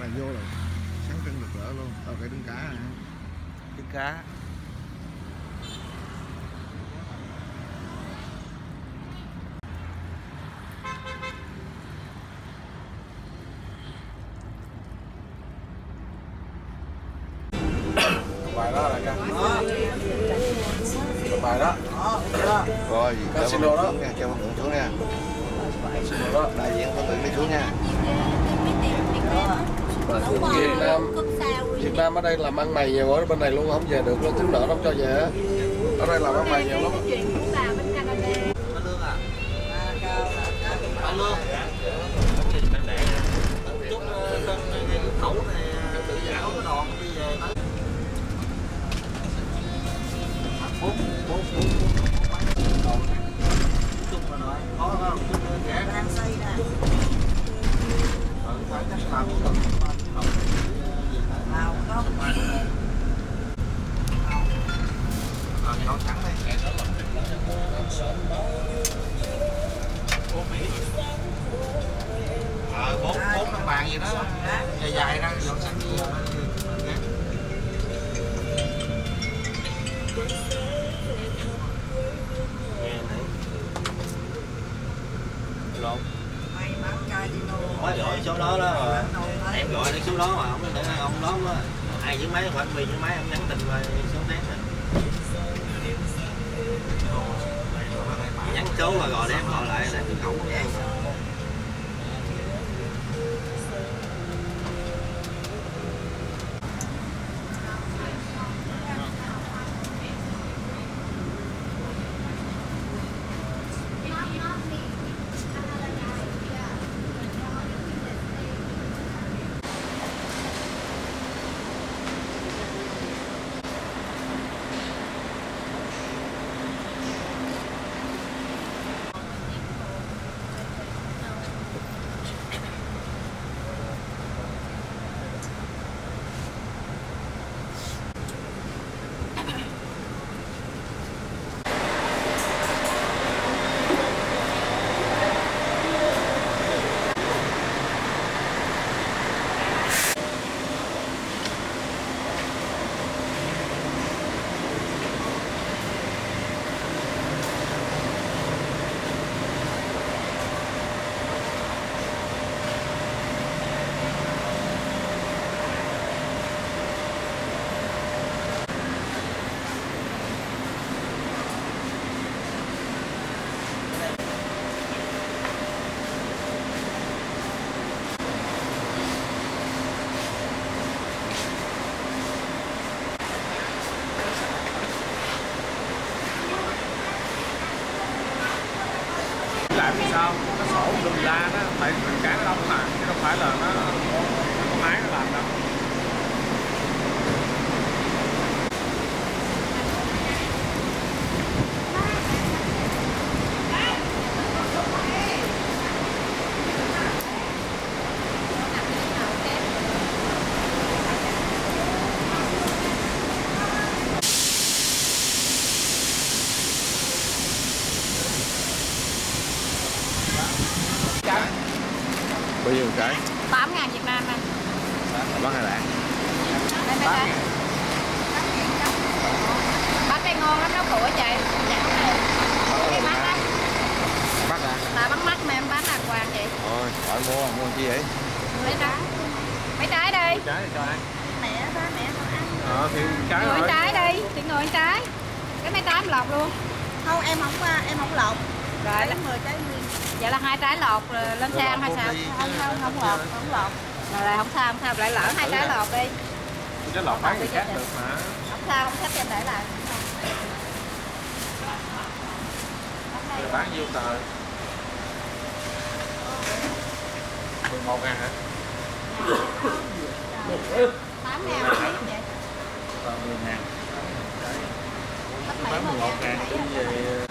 là vô là sáng trưng được lỡ luôn. Tao cái trứng cá này trứng cá. Bài đó là ca bài đó. Rồi người đó. cho người xuống nha. Xin lỗi đó. Đại diện của tự đi xuống nha Việt Nam Việt Nam ở đây làm ăn mày nhiều ở bên này luôn không về được luôn thiếu nợ không cho về á. ở đây làm ăn mày nhiều lắm chuyện cũng mới gọi số đó đó rồi em gọi đến số đó mà không để ông đó mà ai giữ máy khoảng vì giữ máy ông nhắn tin qua số rồi. Nhắn số rồi gọi để em gọi lại để cửa khẩu mua mua chi vậy? Mấy trái? Mấy trái đi. Trái cho ai? Mẹ ba mẹ con ăn. Ờ thì trái Người rồi trái đi Thì người trái. Cái mấy trái em lọc luôn. Không em không à, em không lột. Rồi lấy 10 trái nguyên Vậy là hai trái lột rồi lên sang hay sao? không không không lột. không lột. Rồi là không sao không sao. Lại lỡ hai trái lột đi. Trái lọt bán người khác được mà. Không sao không thích em để lại. Rồi bán nhiêu tờ 11 ngàn hả? 8 ngàn một vậy? Tờ 10 ngàn. Hơn 11 ngàn tính về rồi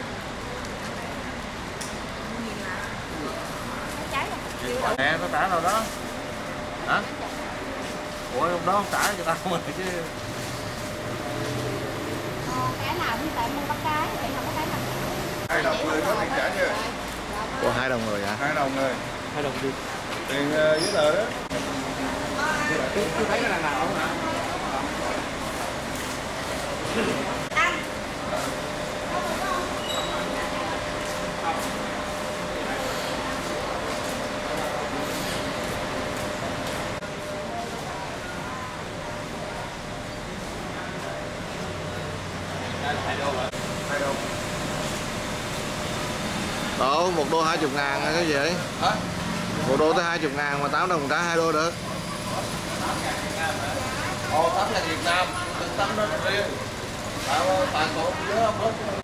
Nè nó trả đâu đó? Hả? Ủa hôm đó không trả cho tao mà chứ. Ờ, cái nào cũng tại mua bắt cái vậy? Không có cái nào. Hai đồng người có tiền trả chưa? Của hai đồng người hả? Hai đồng người. Hai đồng đi tiền ờ, giấy tờ đó. Chưa thấy cái đằng nào không hả Đó, một đô hai chục ngàn cái gì? Ấy hả một đô tới hai chục ngàn mà tám đồng một trái hai đô được. Ồ tắm là Việt Nam đừng tắm là riêng tại tại cổ nhớ bớt.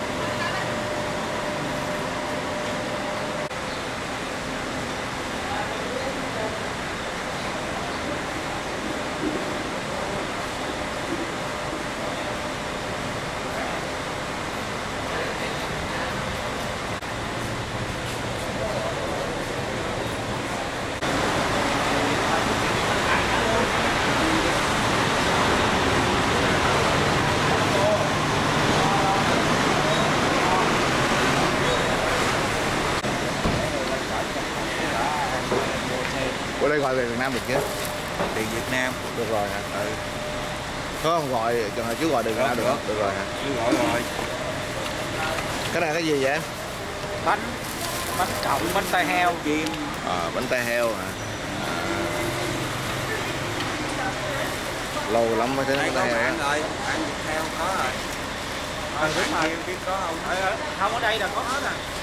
Nam được chưa? tiền Việt Nam Được rồi hả? Ừ. Có không gọi, nào chú gọi được Việt Nam được không? Được rồi hả? chưa gọi rồi Cái này cái gì vậy? bánh bánh cọng bánh tai heo chim Ờ, bánh tai heo hả? À. Lâu lắm mới thấy bánh tai heo á. rồi ăn thịt heo có rồi ờ chim biết có không Ờ, ờ, không ở đây là có hết à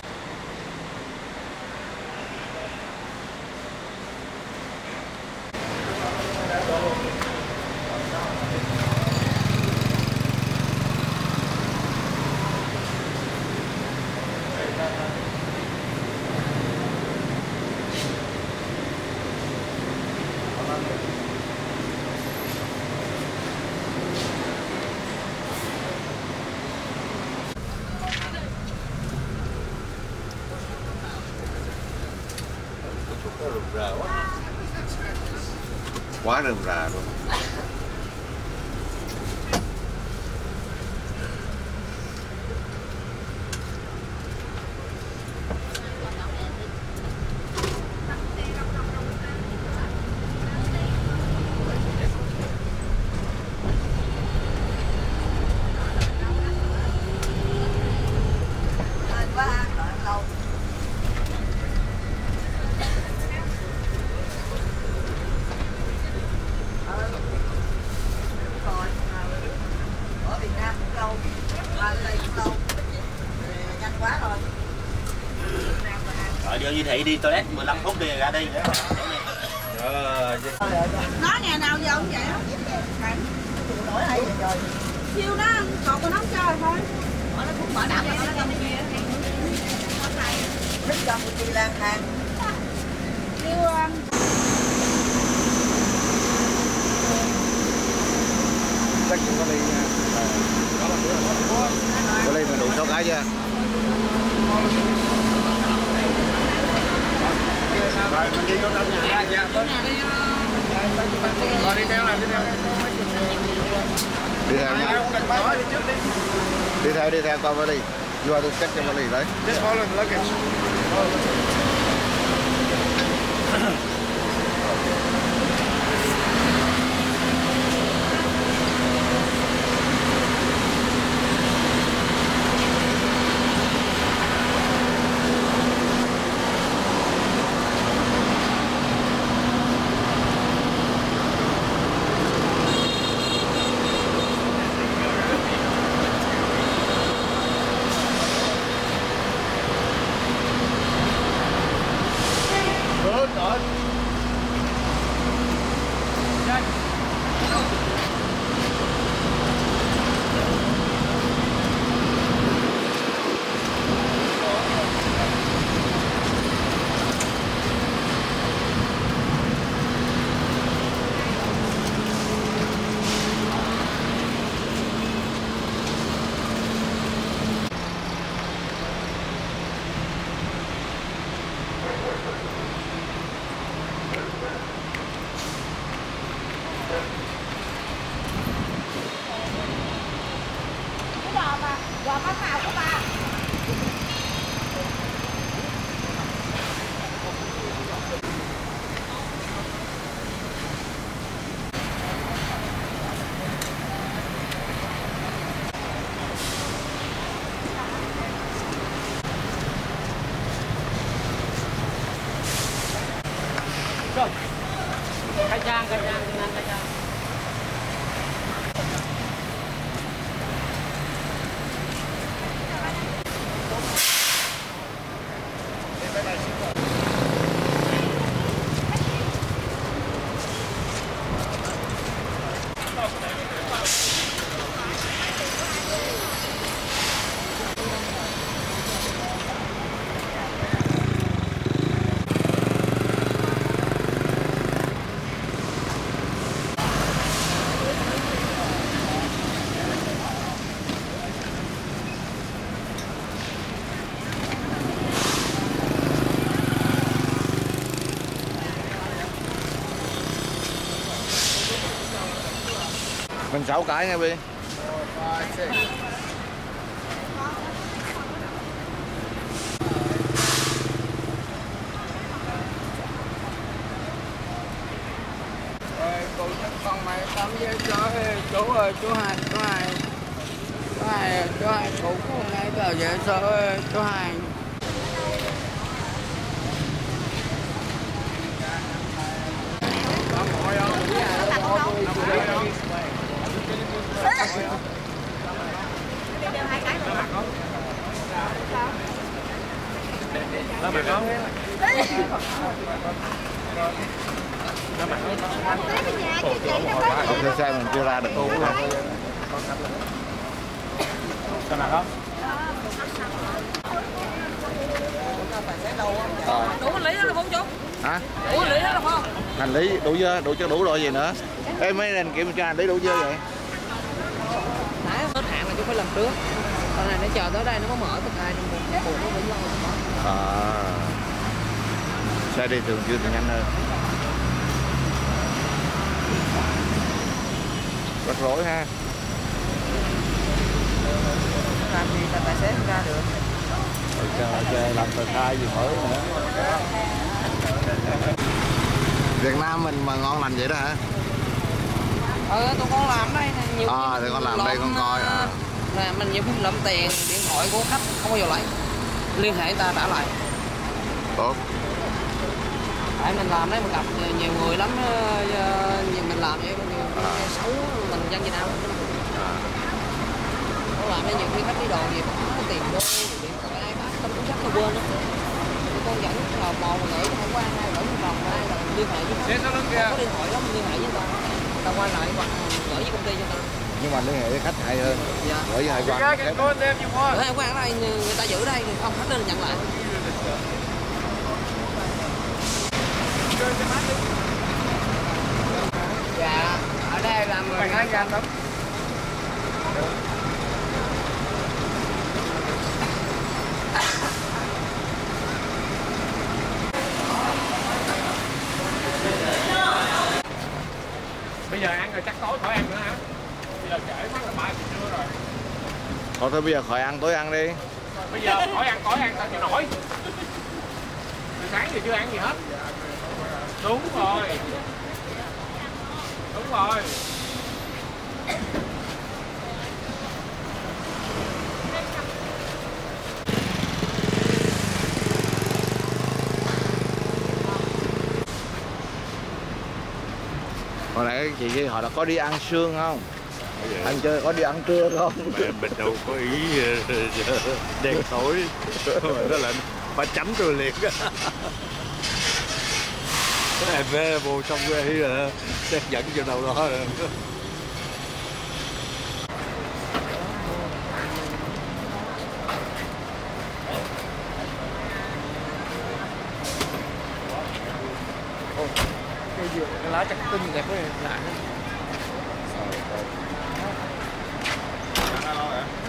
Quá rườm rà luôn. Quá rồi rồi vô như thị đi toilet 15 phút đi ra đi nó nhà nào giờ cũng vậy á bạn đổi lại rồi siêu đó còn có nóng chơi thôi nó cũng mở đạp nó trong kia nước trong kia lang thang siêu Chắc cũng có ly nha. Có ly mình đủ số cái chưa? Rồi mình đi theo trong nhà dạ rồi đi theo này đi theo Đi theo nha. đi theo, đi theo con vali. Vô tôi check cho đi đấy. Sáu cái nha bi. Cô chắc con mày tắm với chú chú ơi chú hai chú hai chú hai chú hai ngay cờ dễ sợ chú hai đó mà có ok xe mình chưa ra được Sao nào không? đủ hành lý đó là không chú? Hả? Đủ hành lý đó là không? Hành lý đủ chưa đủ chưa đủ rồi gì nữa? Ê mấy anh kiểm tra hành lý đủ chưa vậy nãy hết hạn là chú phải làm trước. Còn này nó chờ tới đây nó có mở từ ai nên buồn nó vẫn lâu à. Xe đi thường chưa thì nhanh hơn rất rối ha. Làm gì là tài xế không ra được? Chờ làm tờ khai gì khỏi nữa Việt Nam mình mà ngon lành vậy đó hả? ờ tụi con làm đây nè nhiều À, thì con làm đây con coi, à. Là mình mình lộn tiền điện thoại của khách không bao giờ lấy. Liên hệ người ta trả lại. Tốt. Tại mình làm đấy mình gặp nhiều- người lắm ờ, nhiều mình làm vậy mình nhiều À. nghe xấu mình dân Việt Nam. Nó làm nên nhiều khi khách đi đồ gì cũng có tiền đô điện thoại ai bắt không cũng chắc nó quên đó con dẫn là một gửi hôm qua hai gửi một vòng hai là liên hệ với lưng Không có điện thoại đó mình liên hệ với ta ta quay lại hoặc gửi với công ty cho ta Nhưng mà liên hệ với khách hay hơn. Dạ. Gửi với hải quan hải quan ở đây người ta giữ đây thì không khách nên nhận lại. Dạ ở đây là mười hai gram đó Bây giờ ăn rồi chắc tối khỏi ăn nữa hả? Bây giờ trễ quá là 3 giờ trưa rồi Thôi bây giờ khỏi ăn tối ăn đi. Bây giờ khỏi ăn khỏi ăn sao chịu nổi. Từ sáng giờ chưa ăn gì hết. Đúng rồi. Đúng rồi. Hồi nãy chị kia họ là có đi ăn sương không? Anh chơi có đi ăn trưa không? Mẹ mình đâu có ý đen tối. Nó là bà tránh tôi liền. Em về vô xong cái là sẽ dẫn vô đâu đó. Cái dừa cái lá chắc tinh đẹp quá lạ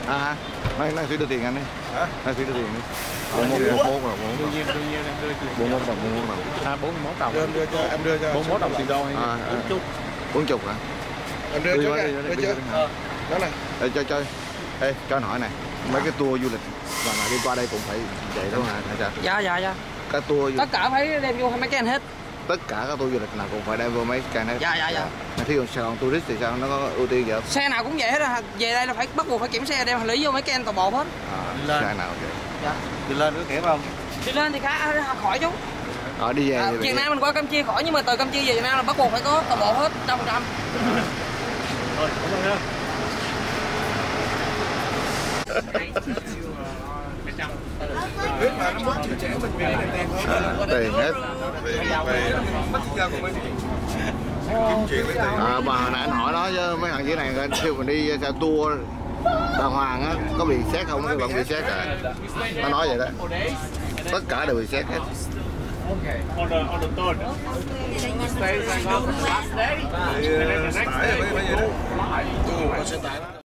À hả? Nói, nói Thủy đưa tiền anh đi. Nói Thủy đưa tiền đi. Bốn bốn bốn bốn là bốn Đương nhiên đương nhiên em đưa tiền. Bốn bốn đồng bốn bốn đồng. À 41 đồng. Em đưa cho em đưa cho 41 đồng tiền đô hay À, à. chút bốn chục hả? em đưa đi, đưa Ờ. đó này Ê, cho cho. Ê, cho anh hỏi này Mấy cái tour du lịch mà mà đi qua đây cũng phải vậy đâu hả? Hả sao? dạ. Dạ dạ. Các tour du tất cả phải đem vô mấy cái anh hết tất cả các tour du lịch nào cũng phải đem vô mấy scan hết Dạ, dạ, dạ. thí dụ Sài Gòn tourist thì sao? Nó có ưu tiên không? Xe nào cũng vậy hết à. Về đây là phải bắt buộc phải kiểm xe đem hành lý vô mấy cái anh toàn bộ hết. À, Lên. xe nào vậy? Đi lên có kiểm không? Đi lên thì khá khỏi chú. Ờ đi về À, Việt Nam mình qua Campuchia khỏi nhưng mà từ Campuchia về Việt Nam là bắt buộc phải có toàn bộ hết trăm phần trăm. Tiền hết à, mà hồi nãy anh hỏi nó chứ mấy thằng dưới này kêu mình đi theo tour đàng hoàng á có bị xét không? Cái bạn bị xét à? Nó nói vậy đó. Tất cả đều bị xét hết. On the, on the third. Stay in Saigon last day. And then the next day, we go live.